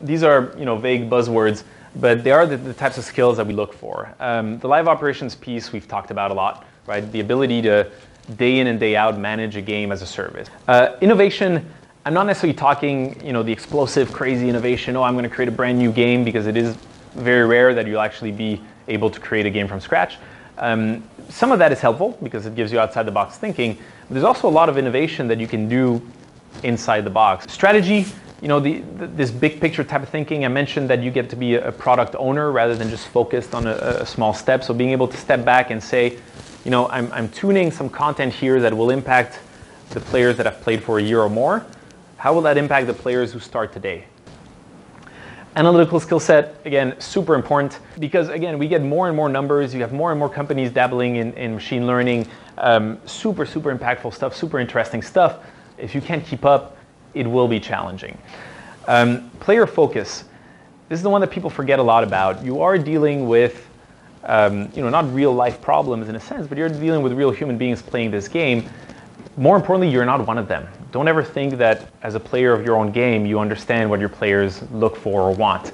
these are you know vague buzzwords, but they are the, the types of skills that we look for. Um, the live operations piece we've talked about a lot, right? The ability to day in and day out manage a game as a service. Uh, innovation. I'm not necessarily talking, you know, the explosive, crazy innovation. Oh, I'm going to create a brand new game because it is very rare that you'll actually be able to create a game from scratch. Um, some of that is helpful because it gives you outside the box thinking. But there's also a lot of innovation that you can do inside the box. Strategy, you know, the, the, this big picture type of thinking. I mentioned that you get to be a, product owner rather than just focused on a, a, small step. So being able to step back and say, you know, I'm, I'm tuning some content here that will impact the players that have played for a year or more. How will that impact the players who start today? Analytical skill set, again, super important because, again, we get more and more numbers. You have more and more companies dabbling in, in machine learning. Um, super, super impactful stuff, super interesting stuff. If you can't keep up, it will be challenging. Um, player focus. This is the one that people forget a lot about. You are dealing with, um, you know, not real life problems in a sense, but you're dealing with real human beings playing this game. More importantly, you're not one of them don't ever think that as a player of your own game, you understand what your players look for or want.